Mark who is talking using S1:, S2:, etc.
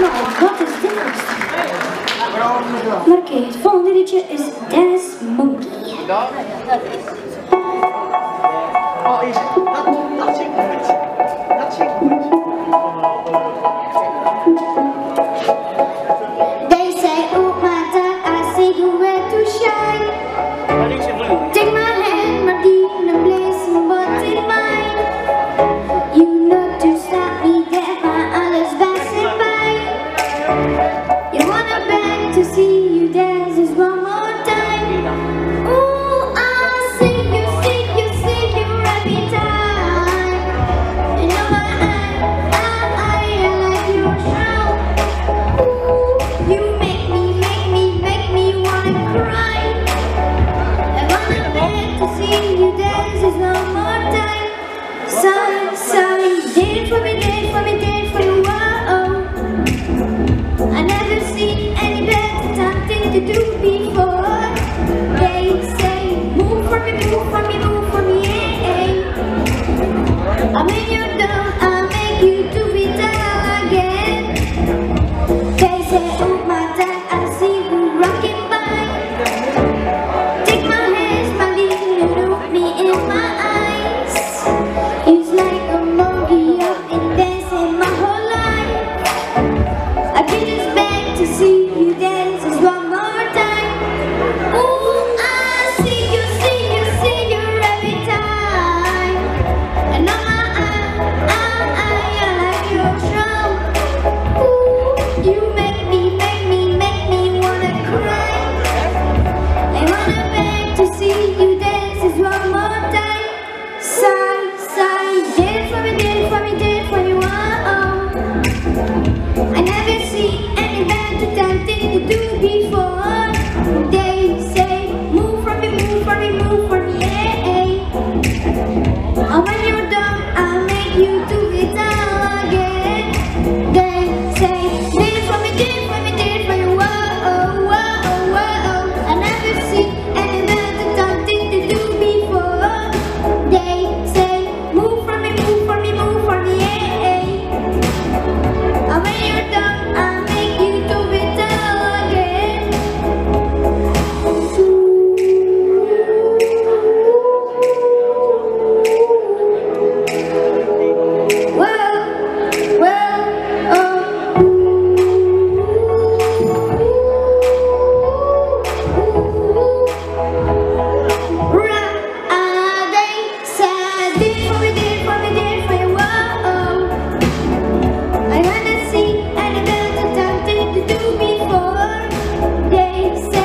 S1: wat is dit Oké, het volgende liedje is Dennis Monkey.
S2: Oh, is dat, dat zingt goed. Dat zingt goed.
S1: They say, oh, mother, I see you
S2: went too shy. say,
S1: oh my say